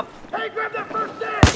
up. Hey, grab that first aid!